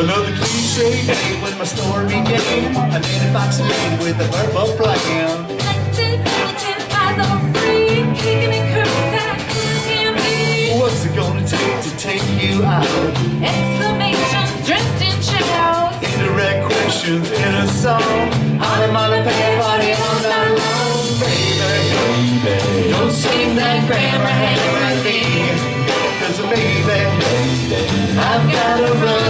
Another cliche day when my story began. I made a box lane with a verbal plan. What's it gonna take to take you out? Exclamations dressed in shouts. Indirect questions in a song. I'm on a party all night long, baby. Baby, Don't swing that grammar hammer me. Cause baby, I've gotta run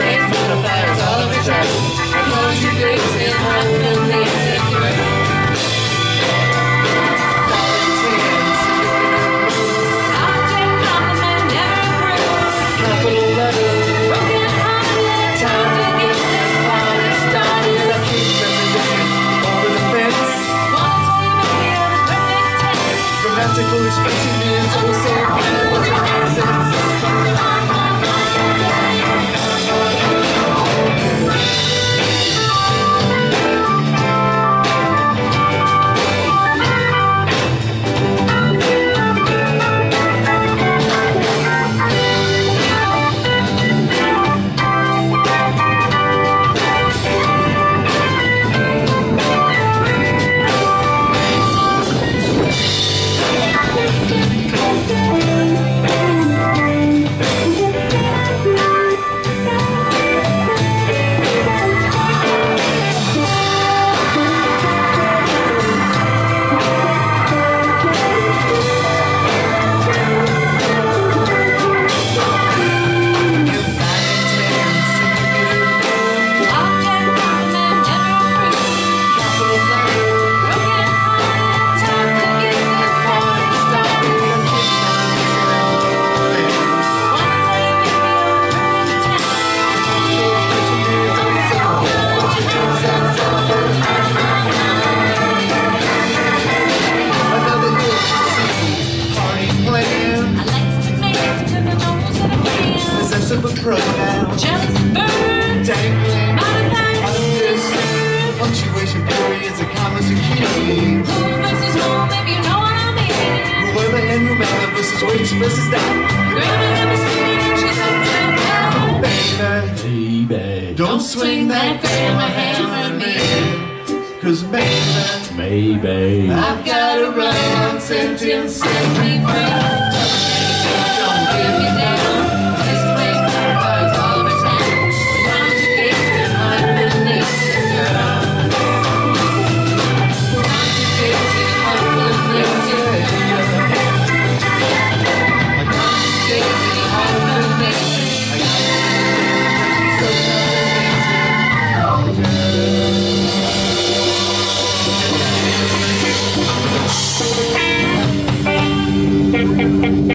Misplaced win. Possessive of pronoun. Jealous bird. Dangling. Modified. Understood. Punctuation periods and commas are key. Who versus who? Maybe you know what I mean. Whoever and whomever versus which versus that. Grammar never seen. She's up to well. Baby, baby, don't swing that grammar hammer at me. Cause baby, baby. I've gotta run on sentence. Set me